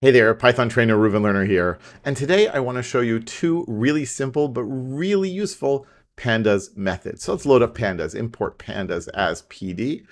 Hey there, Python trainer Reuven Lerner here. And today I want to show you two really simple but really useful pandas methods. So let's load up pandas, import pandas as PD.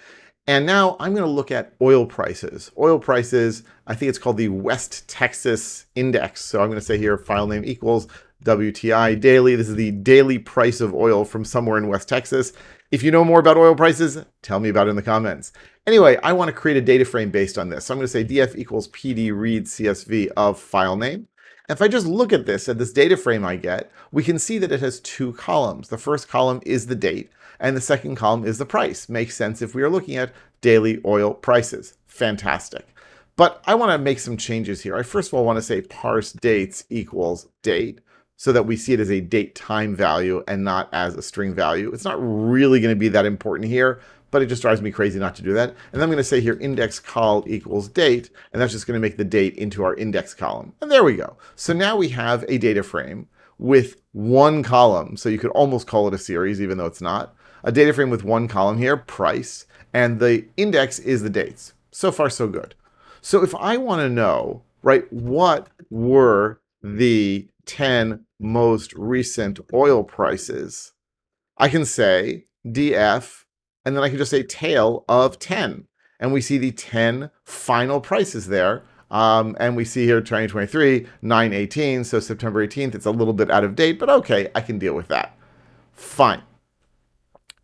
And now I'm going to look at oil prices. Oil prices, I think it's called the West Texas Index. So I'm going to say here file name equals WTI daily. This is the daily price of oil from somewhere in West Texas. If you know more about oil prices, tell me about it in the comments. Anyway, I want to create a data frame based on this. So I'm going to say df equals pd read csv of file name. If I just look at this, at this data frame I get, we can see that it has two columns. The first column is the date, and the second column is the price. Makes sense if we are looking at daily oil prices. Fantastic. But I want to make some changes here. I first of all want to say parse dates equals date so that we see it as a date time value and not as a string value. It's not really going to be that important here, but it just drives me crazy not to do that. And I'm going to say here index col equals date, and that's just going to make the date into our index column. And there we go. So now we have a data frame with one column. So you could almost call it a series, even though it's not. A data frame with one column here, price, and the index is the dates. So far, so good. So if I want to know, right, what were the 10 most recent oil prices, I can say df, and then I can just say tail of 10. And we see the 10 final prices there. Um, and we see here 2023, 918, so September 18th. It's a little bit out of date, but okay, I can deal with that. Fine.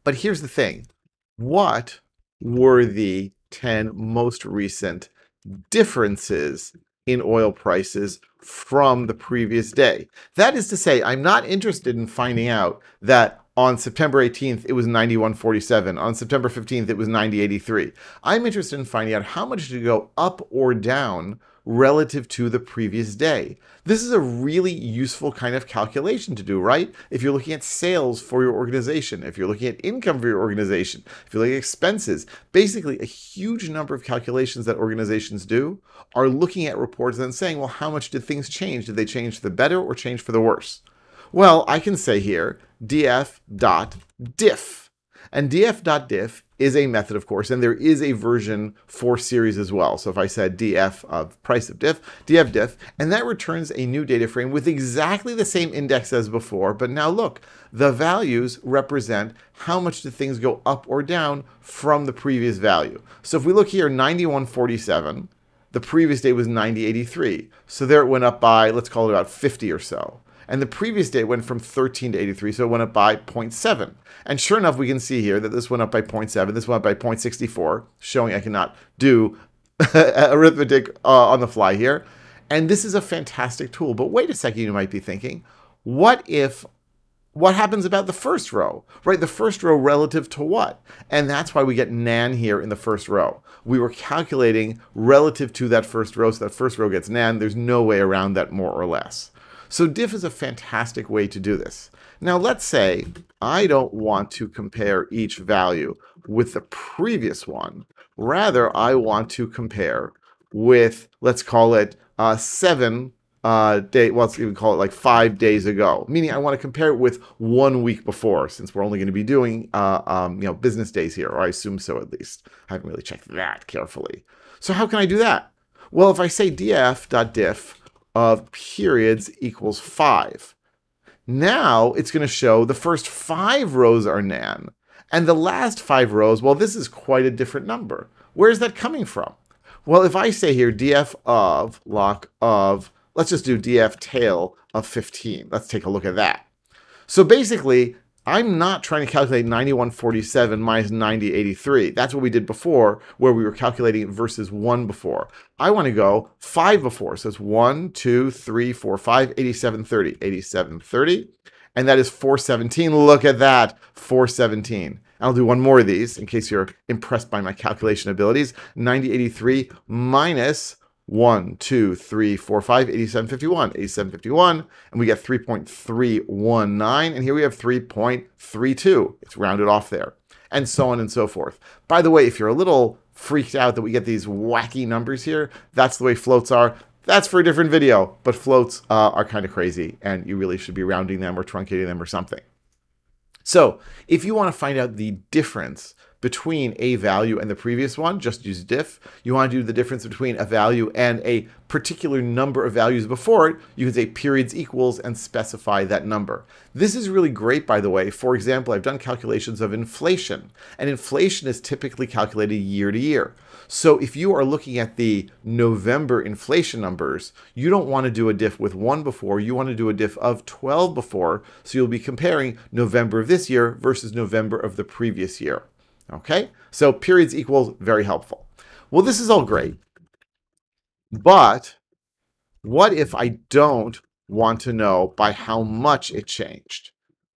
But here's the thing. What were the 10 most recent differences in oil prices from the previous day. That is to say, I'm not interested in finding out that on September 18th, it was 91.47. On September 15th, it was 90.83. I'm interested in finding out how much it go up or down relative to the previous day. This is a really useful kind of calculation to do, right? If you're looking at sales for your organization, if you're looking at income for your organization, if you're looking at expenses, basically a huge number of calculations that organizations do are looking at reports and saying, well, how much did things change? Did they change for the better or change for the worse? Well, I can say here df.diff. And df.diff is a method, of course, and there is a version for series as well. So if I said df of price of diff, df diff, and that returns a new data frame with exactly the same index as before. But now look, the values represent how much did things go up or down from the previous value. So if we look here, 9147, the previous day was 9083. So there it went up by, let's call it about 50 or so. And the previous day went from 13 to 83, so it went up by 0.7. And sure enough, we can see here that this went up by 0.7, this went up by 0.64, showing I cannot do arithmetic uh, on the fly here. And this is a fantastic tool. But wait a second, you might be thinking, what if what happens about the first row, right? The first row relative to what? And that's why we get nan here in the first row. We were calculating relative to that first row, so that first row gets nan. There's no way around that more or less. So diff is a fantastic way to do this. Now let's say I don't want to compare each value with the previous one. Rather, I want to compare with, let's call it uh, seven uh, day, well, let's even call it like five days ago. Meaning I want to compare it with one week before, since we're only going to be doing, uh, um, you know, business days here, or I assume so at least. I haven't really checked that carefully. So how can I do that? Well, if I say df.diff of periods equals 5. Now it's going to show the first five rows are nan. And the last five rows, well, this is quite a different number. Where is that coming from? Well, if I say here df of loc of, let's just do df tail of 15. Let's take a look at that. So basically, I'm not trying to calculate 9147 minus 9083. That's what we did before, where we were calculating versus 1 before. I want to go 5 before. So it's 1, 2, 3, 4, 5, 8730. 8730. And that is 417. Look at that. 417. I'll do one more of these in case you're impressed by my calculation abilities. 9083 minus 1, 2, 3, 4, 5, 87, 51, 87, 51, and we get 3.319, and here we have 3.32. It's rounded off there, and so on and so forth. By the way, if you're a little freaked out that we get these wacky numbers here, that's the way floats are. That's for a different video, but floats uh, are kind of crazy, and you really should be rounding them or truncating them or something. So if you want to find out the difference between a value and the previous one, just use diff. You want to do the difference between a value and a particular number of values before it, you can say periods equals and specify that number. This is really great, by the way. For example, I've done calculations of inflation, and inflation is typically calculated year to year. So if you are looking at the November inflation numbers, you don't want to do a diff with 1 before, you want to do a diff of 12 before, so you'll be comparing November of this year versus November of the previous year. Okay, so periods equals very helpful. Well, this is all great, but what if I don't want to know by how much it changed?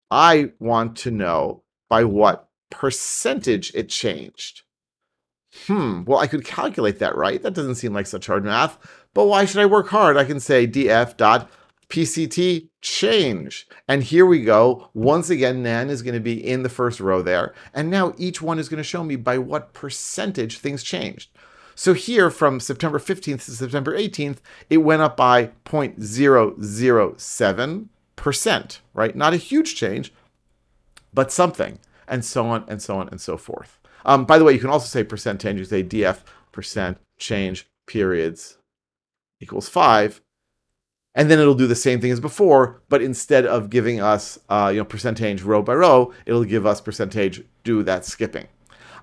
I want to know by what percentage it changed. Hmm, well, I could calculate that, right? That doesn't seem like such hard math, but why should I work hard? I can say df dot PCT change. And here we go. Once again, NaN is going to be in the first row there. And now each one is going to show me by what percentage things changed. So here from September 15th to September 18th, it went up by 0.007%, right? Not a huge change, but something, and so on and so on and so forth. Um, by the way, you can also say percent change. You say df percent change periods equals 5 and then it'll do the same thing as before, but instead of giving us uh, you know percentage row by row, it'll give us percentage do that skipping.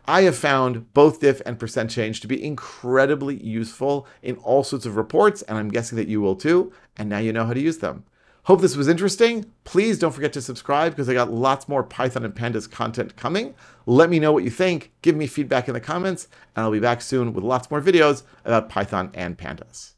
I have found both diff and percent change to be incredibly useful in all sorts of reports, and I'm guessing that you will too, and now you know how to use them. Hope this was interesting. Please don't forget to subscribe because I got lots more Python and Pandas content coming. Let me know what you think. Give me feedback in the comments, and I'll be back soon with lots more videos about Python and Pandas.